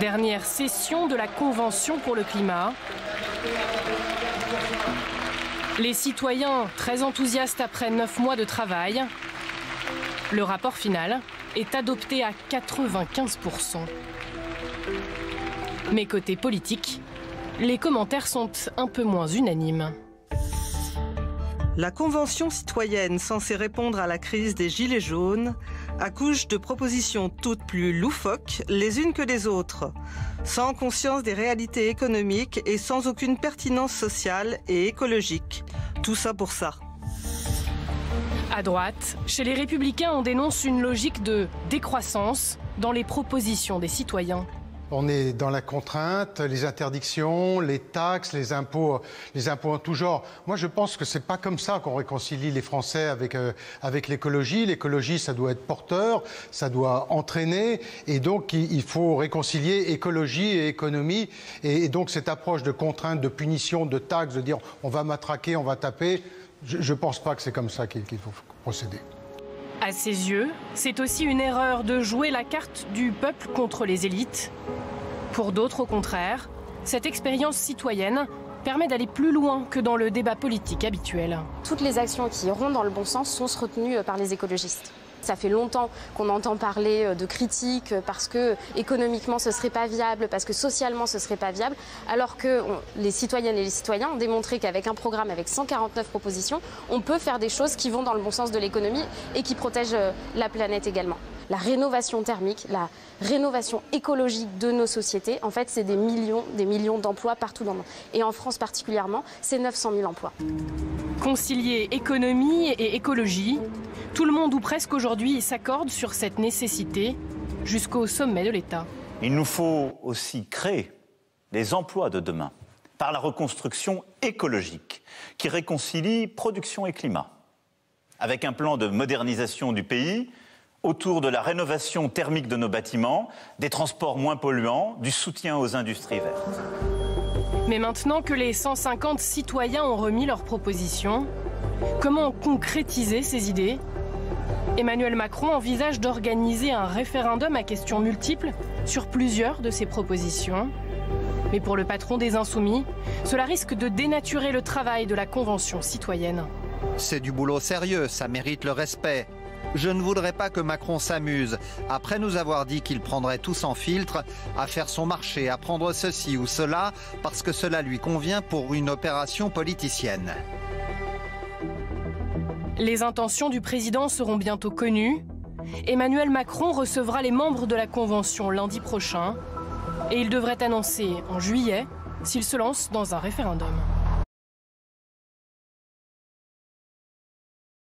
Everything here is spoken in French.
Dernière session de la Convention pour le climat. Les citoyens très enthousiastes après neuf mois de travail. Le rapport final est adopté à 95%. Mais côté politique, les commentaires sont un peu moins unanimes. La Convention citoyenne censée répondre à la crise des Gilets jaunes accouche de propositions toutes plus loufoques les unes que les autres, sans conscience des réalités économiques et sans aucune pertinence sociale et écologique. Tout ça pour ça. À droite, chez les républicains, on dénonce une logique de décroissance dans les propositions des citoyens. On est dans la contrainte, les interdictions, les taxes, les impôts, les impôts en tout genre. Moi, je pense que c'est pas comme ça qu'on réconcilie les Français avec euh, avec l'écologie. L'écologie, ça doit être porteur, ça doit entraîner, et donc il, faut réconcilier écologie et économie. Et, donc cette approche de contrainte, de punition, de taxes, de dire on va matraquer, on va taper, je ne pense pas que c'est comme ça qu'il faut procéder. À ses yeux, c'est aussi une erreur de jouer la carte du peuple contre les élites. Pour d'autres, au contraire, cette expérience citoyenne permet d'aller plus loin que dans le débat politique habituel. Toutes les actions qui iront dans le bon sens sont retenues par les écologistes. Ça fait longtemps qu'on entend parler euh, de critiques euh, parce que économiquement ce serait pas viable, parce que socialement ce serait pas viable, alors que les citoyennes et les citoyens ont démontré qu'avec un programme avec 149 propositions, on peut faire des choses qui vont dans le bon sens de l'économie et qui protègent euh, la planète également. La rénovation thermique, la rénovation écologique de nos sociétés, en fait, c'est des millions, des millions d'emplois partout dans le monde. Et en France particulièrement, c'est 900 000 emplois. Concilier économie et écologie, tout le monde ou presque aujourd'hui s'accorde sur cette nécessité jusqu'au sommet de l'État. Il nous faut aussi créer les emplois de demain par la reconstruction écologique qui réconcilie production et climat. Avec un plan de modernisation du pays autour de la rénovation thermique de nos bâtiments, des transports moins polluants, du soutien aux industries vertes. Mais maintenant que les 150 citoyens ont remis leurs propositions, comment concrétiser ces idées? Emmanuel Macron envisage d'organiser un référendum à questions multiples sur plusieurs de ses propositions. Mais pour le patron des Insoumis, cela risque de dénaturer le travail de la Convention citoyenne. C'est du boulot sérieux, ça mérite le respect. Je ne voudrais pas que Macron s'amuse, après nous avoir dit qu'il prendrait tout sans filtre, à faire son marché, à prendre ceci ou cela, parce que cela lui convient pour une opération politicienne. Les intentions du président seront bientôt connues. Emmanuel Macron recevra les membres de la Convention lundi prochain et il devrait annoncer en juillet s'il se lance dans un référendum.